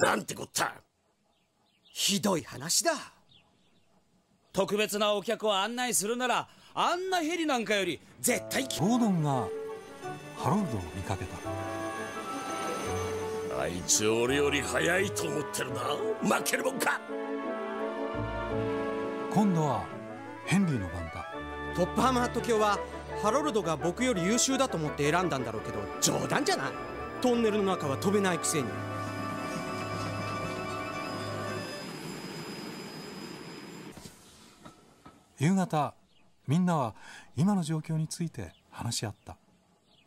なんてこった。ひどい話だ。特別なお客を案内するならあんなヘリなんかより絶対ゴードンがハロルドを見かけた。あいつ俺より速いと思ってるな。負けるもんか。今度はヘンリーの番だ。トップハムハット卿はハロルドが僕より優秀だと思って選んだんだろうけど冗談じゃない。トンネルの中は飛べないくせに夕方みんなは今の状況について話し合った。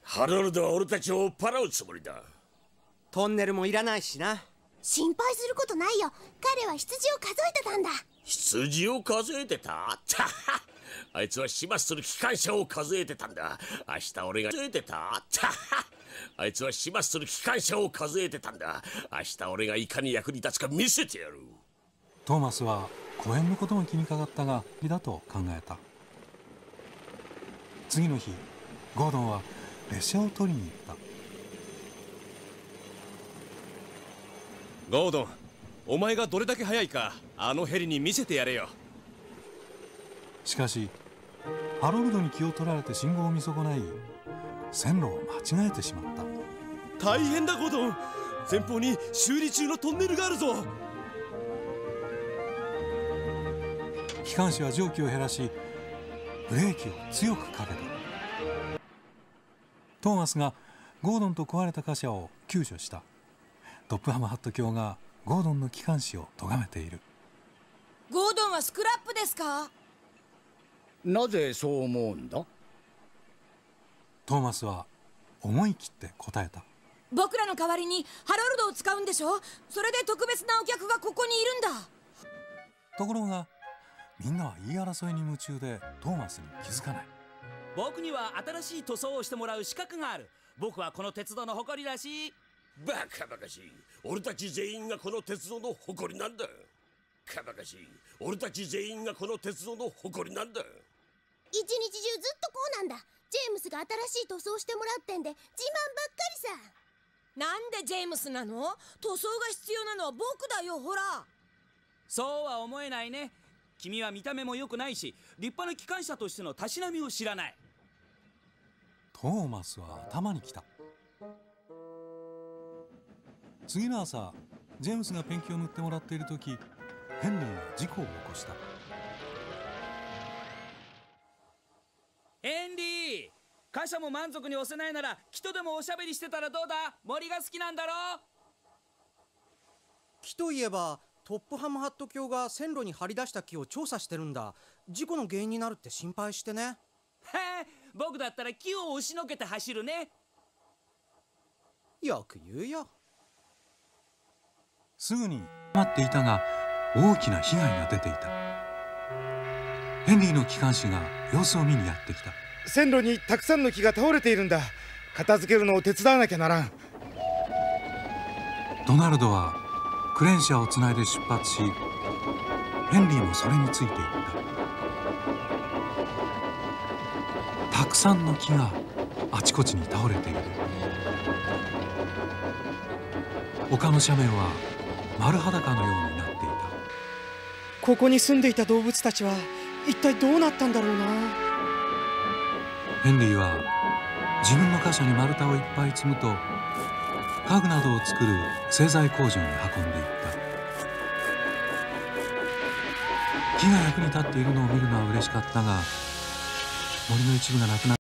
ハロルドは俺たちを追っ払うつもりだ。トンネルもいらないしな。心配することないよ。彼は羊を数えてたんだ。羊を数えてた？たあいつは始末する機関車を数えてたんだ。明日俺が数えてた？たあいつは始末する機関車を数えてたんだ。明日俺がいかに役に立つか見せてやる。トーマスは公園のことも気にかかったがだと考えた。次の日ゴードンは列車を取りに行った。ゴードンお前がどれだけ速いかあのヘリに見せてやれよ。しかしハロルドに気を取られて信号を見損ない線路を間違えてしまった。大変だゴードン。前方に修理中のトンネルがあるぞ機関士は蒸気を減らしブレーキを強くかけた。トーマスがゴードンと壊れた貨車を救助した。トップハムハット卿がゴードンの機関士を咎めている。ゴードンはスクラップですか？なぜそう思うんだ？トーマスは思い切って答えた。僕らの代わりにハロルドを使うんでしょ？それで特別なお客がここにいるんだ。ところがみんなは言い争いに夢中でトーマスに気づかない。僕には新しい塗装をしてもらう資格がある。僕はこの鉄道の誇りだしバカバカしい。俺たち全員がこの鉄道の誇りなんだ。カバカしい。俺たち全員がこの鉄道の誇りなんだ。一日中ずっとこうなんだ。ジェームスが新しい塗装してもらってんで自慢ばっかりさ。なんでジェームスなの？塗装が必要なのは僕だよほら。そうは思えないね君は見た目も良くないし立派な機関車としてのたしなみを知らない。トーマスは頭にきた。次の朝ジェームスがペンキを塗ってもらっている時ヘンリーが事故を起こした。ヘンリー貨車も満足に押せないなら木とでもおしゃべりしてたらどうだ？森が好きなんだろ木といえばトップハムハット卿が線路に張り出した木を調査してるんだ。事故の原因になるって心配してね。へ え僕だったら木を押しのけて走るね。よく言うよ。すぐに待っていたが大きな被害が出ていた。ヘンリーの機関士が様子を見にやってきた。線路にたくさんの木が倒れているんだ。片付けるのを手伝わなきゃならん。ドナルドはクレーン車をつないで出発しヘンリーもそれについていった。たくさんの木があちこちに倒れている。丘の斜面は丸裸のようになっていた。ここに住んでいた動物たちは一体どうなったんだろうな。ヘンリーは自分の貨車に丸太をいっぱい積むと家具などを作る製材工場に運んでいった。木が役に立っているのを見るのは嬉しかったが森の一部がなくな